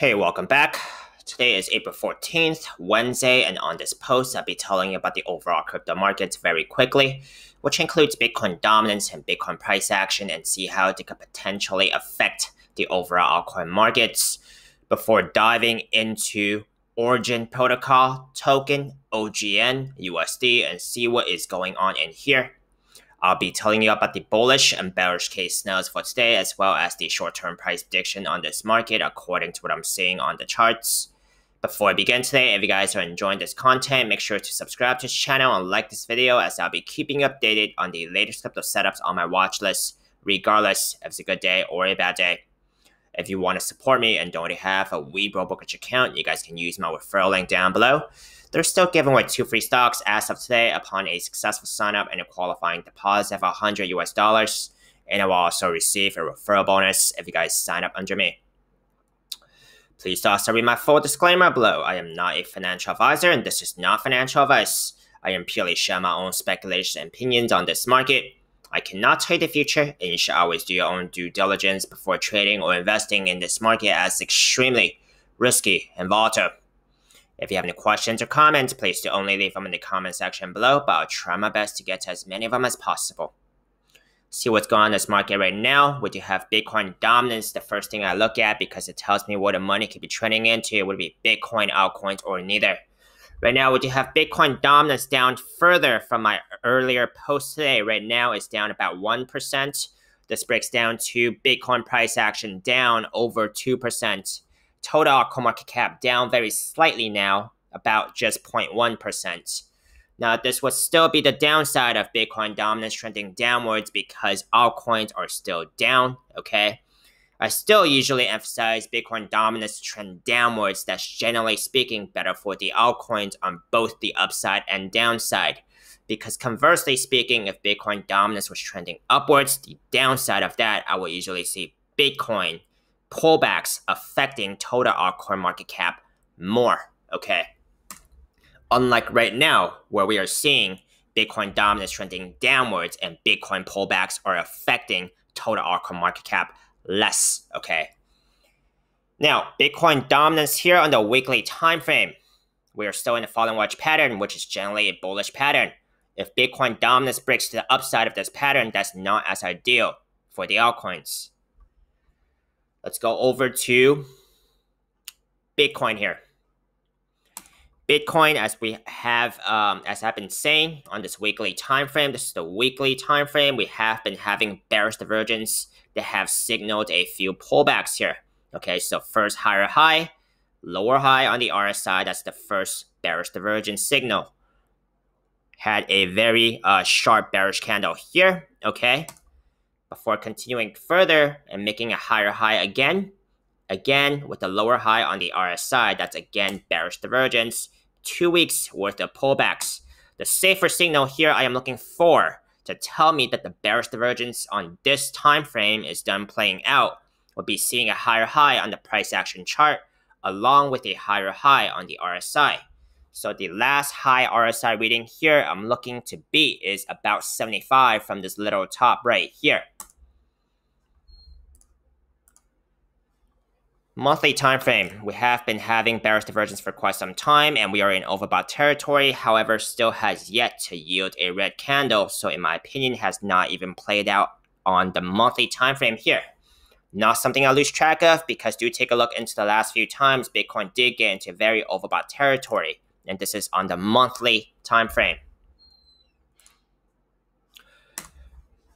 Hey, welcome back. Today is April 14th, Wednesday, and on this post, I'll be telling you about the overall crypto markets very quickly, which includes Bitcoin dominance and Bitcoin price action, and see how they could potentially affect the overall altcoin markets before diving into Origin Protocol, token, OGN, USD, and see what is going on in here. I'll be telling you about the bullish and bearish case scenarios for today, as well as the short-term price prediction on this market according to what I'm seeing on the charts. Before I begin today, if you guys are enjoying this content, make sure to subscribe to this channel and like this video as I'll be keeping updated on the latest crypto setups on my watch list, regardless if it's a good day or a bad day. If you want to support me and don't have a Webull brokerage account, you guys can use my referral link down below. They're still giving away two free stocks as of today upon a successful sign up and a qualifying deposit of 100 US dollars. And I will also receive a referral bonus if you guys sign up under me. Please also read my full disclaimer below. I am not a financial advisor and this is not financial advice. I am purely sharing my own speculation and opinions on this market. I cannot trade the future, and you should always do your own due diligence before trading or investing in this market as extremely risky and volatile. If you have any questions or comments, please do only leave them in the comment section below, but I'll try my best to get to as many of them as possible. See what's going on in this market right now. We do have Bitcoin dominance, the first thing I look at because it tells me what the money could be trending into. Would It would be Bitcoin, altcoins, or neither. Right now, we do have Bitcoin dominance down further from my earlier post today. Right now, it's down about 1%. This breaks down to Bitcoin price action down over 2%. Total market cap down very slightly now, about just 0.1%. Now, this would still be the downside of Bitcoin dominance trending downwards because altcoins are still down, okay? I still usually emphasize Bitcoin dominance trend downwards. That's generally speaking better for the altcoins on both the upside and downside. Because conversely speaking, if Bitcoin dominance was trending upwards, the downside of that, I will usually see Bitcoin pullbacks affecting total altcoin market cap more. Okay. Unlike right now, where we are seeing Bitcoin dominance trending downwards and Bitcoin pullbacks are affecting total altcoin market cap less. Okay. Now, Bitcoin dominance here on the weekly time frame. We are still in the falling wedge pattern, which is generally a bullish pattern. If Bitcoin dominance breaks to the upside of this pattern, that's not as ideal for the altcoins. Let's go over to Bitcoin here. Bitcoin, as we have, um, as I've been saying on this weekly time frame, this is the weekly time frame. We have been having bearish divergence that have signaled a few pullbacks here. Okay, so first higher high, lower high on the RSI. That's the first bearish divergence signal. Had a very uh, sharp bearish candle here. Okay, before continuing further and making a higher high again. Again, with a lower high on the RSI, that's again bearish divergence. Two weeks worth of pullbacks. The safer signal here I am looking for to tell me that the bearish divergence on this time frame is done playing out would be seeing a higher high on the price action chart along with a higher high on the RSI. So the last high RSI reading here I'm looking to beat is about 75 from this little top right here. Monthly time frame. We have been having bearish divergence for quite some time and we are in overbought territory, however, still has yet to yield a red candle, so in my opinion has not even played out on the monthly time frame here. Not something I lose track of because do take a look into the last few times Bitcoin did get into very overbought territory and this is on the monthly time frame.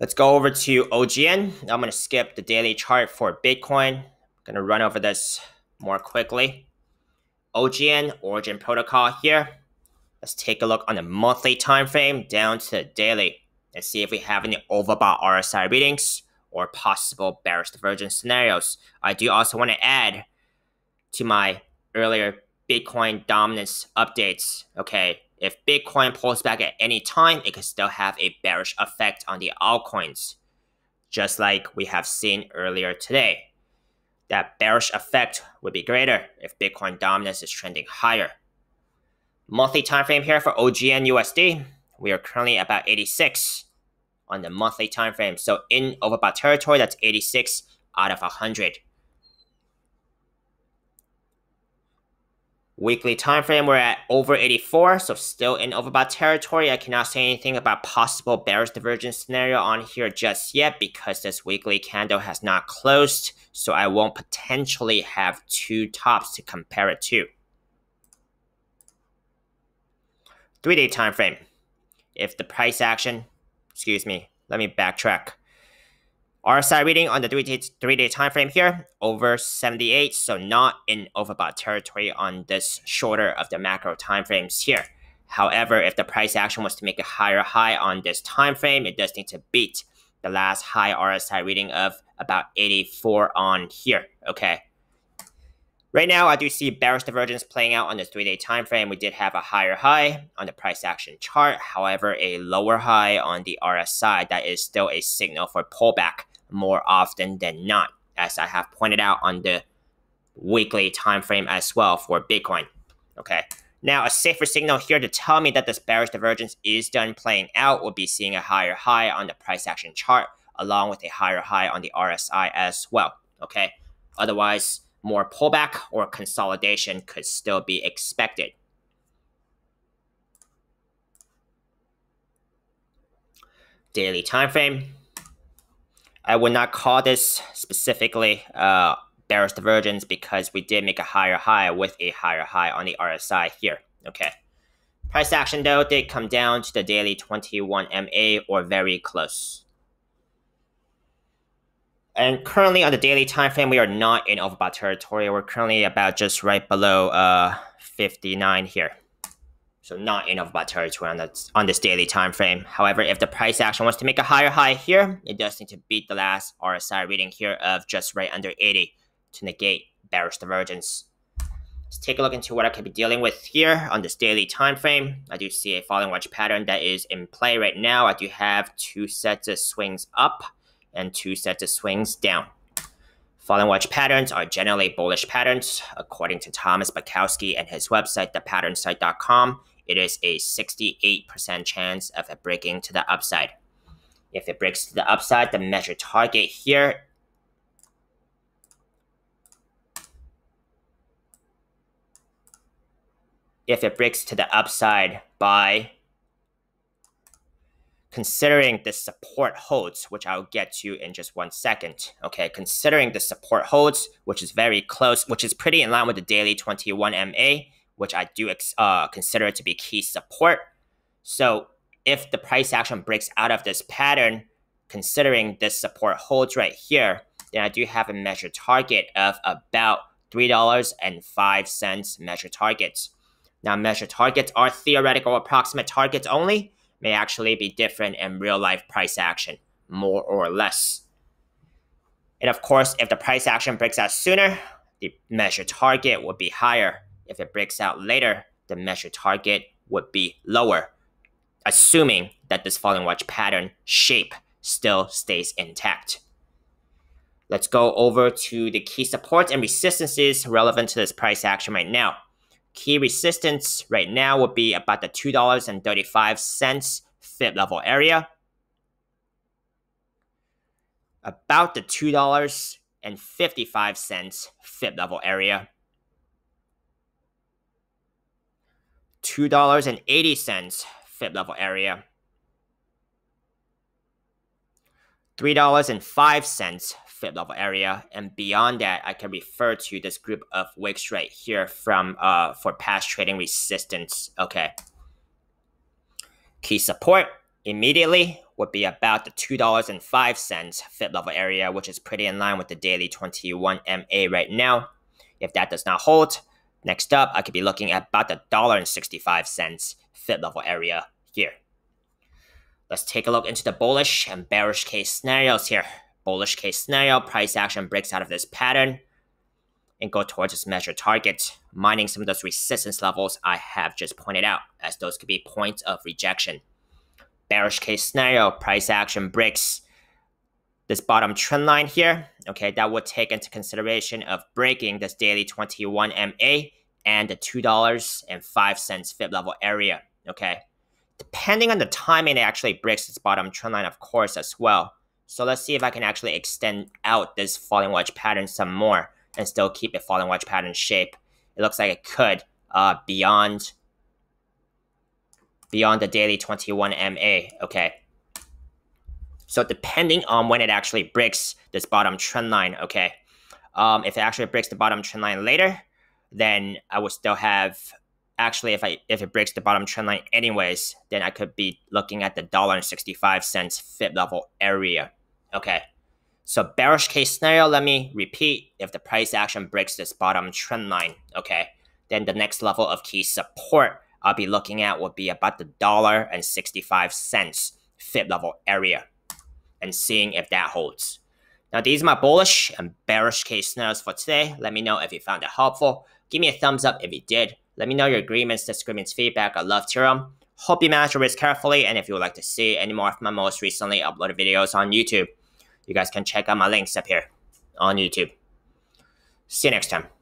Let's go over to OGN. I'm going to skip the daily chart for Bitcoin. To run over this more quickly. OGN, Origin Protocol here. Let's take a look on the monthly time frame down to the daily and see if we have any overbought RSI readings or possible bearish divergence scenarios. I do also want to add to my earlier Bitcoin dominance updates. Okay, if Bitcoin pulls back at any time, it could still have a bearish effect on the altcoins, just like we have seen earlier today. That bearish effect would be greater if Bitcoin dominance is trending higher. Monthly time frame here for OGN USD, we are currently about 86 on the monthly time frame. So in overbought territory, that's 86 out of 100. Weekly time frame, we're at over 84, so still in overbought territory. I cannot say anything about possible bearish divergence scenario on here just yet because this weekly candle has not closed, so I won't potentially have two tops to compare it to. Three-day time frame. If the price action, excuse me, let me backtrack. RSI reading on the three-day three-day time frame here over 78, so not in overbought territory on this shorter of the macro time frames here. However, if the price action was to make a higher high on this time frame, it does need to beat the last high RSI reading of about 84 on here. Okay. Right now, I do see bearish divergence playing out on the three-day time frame. We did have a higher high on the price action chart, however, a lower high on the RSI. That is still a signal for pullback more often than not, as I have pointed out on the weekly time frame as well for Bitcoin. Okay. Now, a safer signal here to tell me that this bearish divergence is done playing out would be seeing a higher high on the price action chart, along with a higher high on the RSI as well. Okay. Otherwise, more pullback or consolidation could still be expected. Daily time frame. I would not call this specifically uh, bearish divergence because we did make a higher high with a higher high on the RSI here. Okay. Price action though did come down to the daily 21 MA or very close. And currently on the daily time frame, we are not in overbought territory. We're currently about just right below uh, 59 here. So not in overbought territory on, that, on this daily time frame. However, if the price action wants to make a higher high here, it does need to beat the last RSI reading here of just right under 80 to negate bearish divergence. Let's take a look into what I could be dealing with here on this daily time frame. I do see a falling wedge pattern that is in play right now. I do have two sets of swings up and two sets of swings down. Falling wedge patterns are generally bullish patterns. According to Thomas Bulkowski and his website, thepatternsite.com, it is a 68% chance of it breaking to the upside. If it breaks to the upside, the measure target here if it breaks to the upside by considering the support holds, which I'll get to in just one second. Okay, considering the support holds, which is very close, which is pretty in line with the daily 21 MA, which I do uh, consider to be key support. So if the price action breaks out of this pattern, considering this support holds right here, then I do have a measure target of about $3.05 measure targets. Now, measure targets are theoretical approximate targets only, may actually be different in real life price action, more or less. And of course, if the price action breaks out sooner, the measure target would be higher. If it breaks out later, the measure target would be lower, assuming that this falling wedge pattern shape still stays intact. Let's go over to the key supports and resistances relevant to this price action right now. Key resistance right now would be about the $2.35 fib level area. About the $2.55 fib level area. $2.80 fib level area. $3.05 fib level area. And beyond that, I can refer to this group of wicks right here from uh, for past trading resistance. Okay. Key support immediately would be about the $2.05 fib level area, which is pretty in line with the daily 21 MA right now. If that does not hold, next up, I could be looking at about the $1.65 fib level area here. Let's take a look into the bullish and bearish case scenarios here. Bullish case scenario, price action breaks out of this pattern and go towards its measured target, mining some of those resistance levels I have just pointed out, as those could be points of rejection. Bearish case scenario, price action breaks this bottom trend line here, okay, that would take into consideration of breaking this daily 21 MA and the $2.05 fib level area, okay? depending on the timing, it actually breaks this bottom trend line, of course, as well. So let's see if I can actually extend out this falling wedge pattern some more and still keep a falling wedge pattern shape. It looks like it could uh, beyond beyond the daily 21 MA. Okay. So depending on when it actually breaks this bottom trend line, okay, um, if it actually breaks the bottom trend line later, then I would still have actually if I if it breaks the bottom trend line anyways, then I could be looking at the dollar and sixty five cents fib level area. Okay. So bearish case scenario, let me repeat, if the price action breaks this bottom trend line, okay, then the next level of key support I'll be looking at would be about the dollar and 65 cents fib level area and seeing if that holds. Now, these are my bullish and bearish case scenarios for today. Let me know if you found it helpful. Give me a thumbs up if you did. Let me know your agreements, disagreements, feedback. I love to hear them. Hope you manage your risk carefully. And if you would like to see any more of my most recently uploaded videos on YouTube, you guys can check out my links up here on YouTube. See you next time.